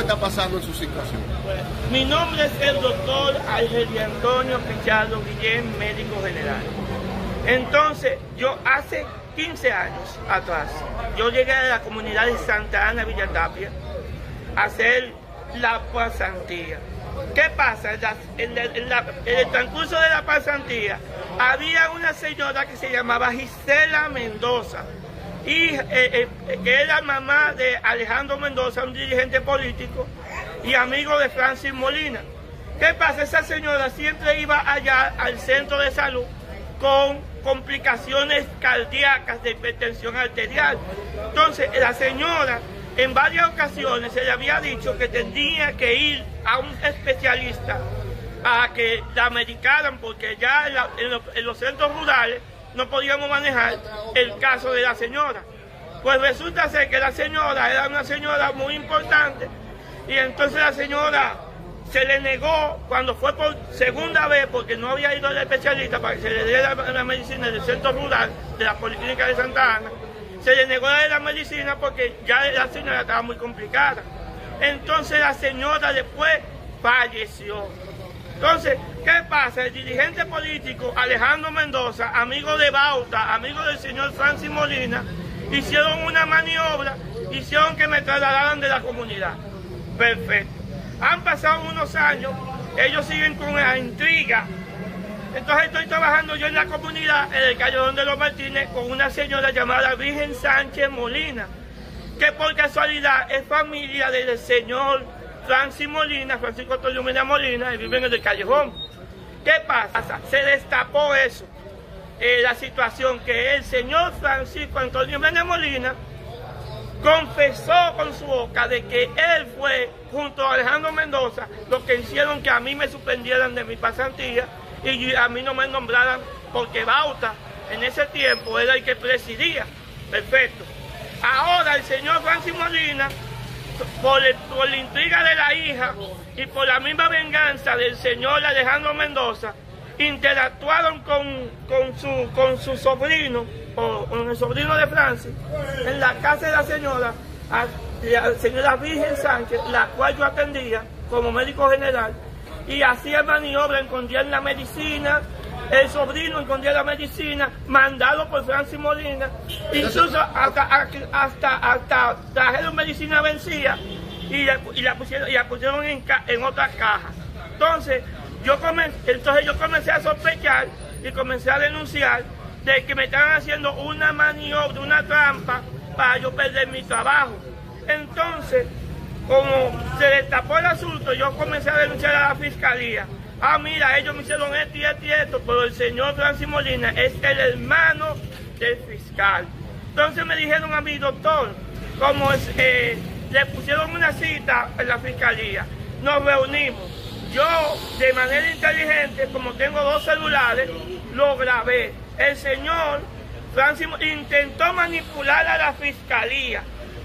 está pasando en su situación? Mi nombre es el doctor Ángel Antonio Pichardo Guillén, médico general. Entonces, yo hace 15 años atrás, yo llegué a la comunidad de Santa Ana Villatapia hacer la pasantía. ¿Qué pasa? En, el transcurso de la pasantía había una señora que se llamaba Gisela Mendoza y eh, eh, que era mamá de Alejandro Mendoza, un dirigente político y amigo de Francis Molina. ¿Qué pasa? Esa señora siempre iba allá al centro de salud con complicaciones cardíacas de hipertensión arterial. Entonces, la señora en varias ocasiones se le había dicho que tenía que ir a un especialista a que la medicaran porque ya en los centros rurales no podíamos manejar el caso de la señora. Pues resulta ser que la señora era una señora muy importante y entonces la señora se le negó cuando fue por segunda vez porque no había ido al especialista para que se le diera la, la medicina del centro rural de la Policlínica de Santa Ana. Se le negó la, la medicina porque ya la señora estaba muy complicada. Entonces la señora después falleció. Entonces, ¿qué pasa? El dirigente político Alejandro Mendoza, amigo de Bauta, amigo del señor Francis Molina, hicieron una maniobra, hicieron que me trasladaran de la comunidad. Perfecto. Han pasado unos años, ellos siguen con la intriga. Entonces estoy trabajando yo en la comunidad, en el Callejón de los Martínez, con una señora llamada Virgen Sánchez Molina, que por casualidad es familia del señor Francis Molina, Francisco Antonio Mena Molina, y viven en el Callejón. ¿Qué pasa? Se destapó eso, eh, la situación que el señor Francisco Antonio Mena Molina confesó con su boca de que él fue, junto a Alejandro Mendoza, los que hicieron que a mí me suspendieran de mi pasantía y a mí no me nombraran porque Bauta en ese tiempo era el que presidía. Perfecto. Ahora el señor Francis Molina, por, el- por la intriga de la hija y por la misma venganza del señor Alejandro Mendoza, interactuaron con, con, su, con su sobrino, o con el sobrino de Francis, en la casa de la señora, la señora Virgen Sánchez, la cual yo atendía como médico general, y hacía maniobra, escondían la medicina, el sobrino escondía la medicina, mandado por Francis Molina, incluso hasta, hasta, trajeron medicina vencida y la, y la pusieron, y la pusieron en, ca- en otra caja. Entonces yo, comencé, entonces yo comencé a sospechar y comencé a denunciar de que me estaban haciendo una maniobra, una trampa para yo perder mi trabajo. Entonces, como se destapó el asunto, yo comencé a denunciar a la fiscalía. Ah, mira, ellos me hicieron esto y esto y esto, pero el señor Francis Molina es el hermano del fiscal. Entonces me dijeron a mi doctor, como eh, le pusieron una cita en la fiscalía, nos reunimos. Yo, de manera inteligente, como tengo dos celulares, lo grabé. El señor Francis intentó manipular a la fiscalía,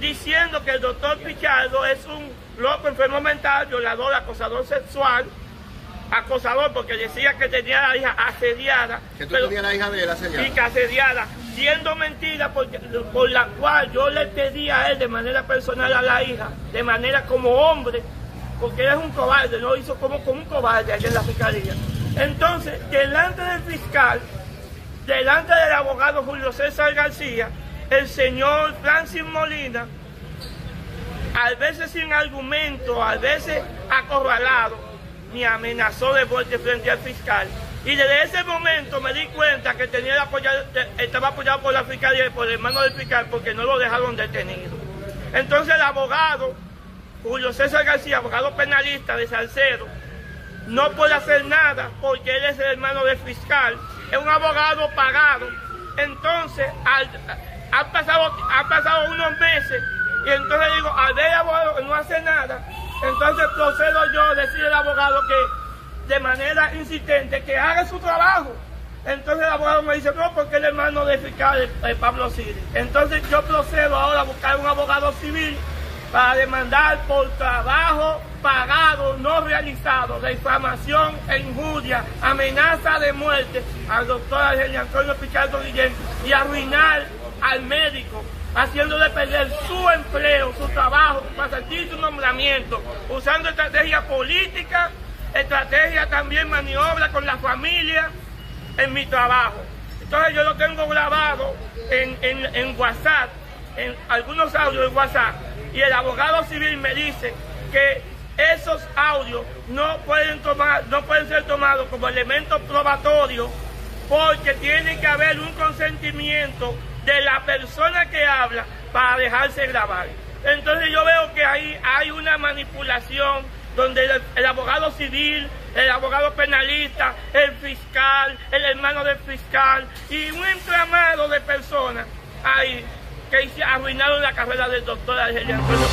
diciendo que el doctor Pichardo es un loco enfermo mental, violador, acosador sexual, acosador porque decía que tenía a la hija asediada. Que tú pero- tenías la hija de él asediada. y que asediada, siendo mentira porque, por la cual yo le pedí a él de manera personal a la hija, de manera como hombre, porque él es un cobarde, lo hizo como, como un cobarde allá en la fiscalía. Entonces, delante del fiscal, delante del abogado Julio César García, el señor Francis Molina, a veces sin argumento, a veces acorralado, me amenazó de muerte frente al fiscal. Y desde ese momento me di cuenta que tenía apoyado- estaba apoyado por la fiscalía y por el hermano del fiscal porque no lo dejaron detenido. Entonces el abogado, Julio César García, abogado penalista de Salcedo, no puede hacer nada porque él es el hermano del fiscal, es un abogado pagado. Entonces, al, han, pasado, han pasado unos meses y entonces digo, al ver el abogado no hace nada, entonces procedo yo a decirle al abogado que de manera insistente que haga su trabajo. Entonces el abogado me dice, no, porque el hermano del fiscal es es Pablo Siri. Entonces yo procedo ahora a buscar un abogado civil para demandar por trabajo pagado no realizado, difamación e injuria, amenaza de muerte al doctor Argelio Antonio Pichardo Guillén y arruinar al médico haciéndole perder su empleo, su trabajo, para sentir su nombramiento, usando estrategia política, estrategia también maniobra con la familia en mi trabajo. Entonces yo lo tengo grabado en, en, en WhatsApp, en algunos audios de WhatsApp, y el abogado civil me dice que esos audios no pueden, tomar, no pueden ser tomados como elementos probatorios porque tiene que haber un consentimiento de la persona que habla para dejarse grabar. Entonces yo veo que ahí hay una manipulación donde el, abogado civil, el abogado penalista, el fiscal, el hermano del fiscal y un entramado de personas ahí que arruinaron la carrera del doctor Argelio Antonio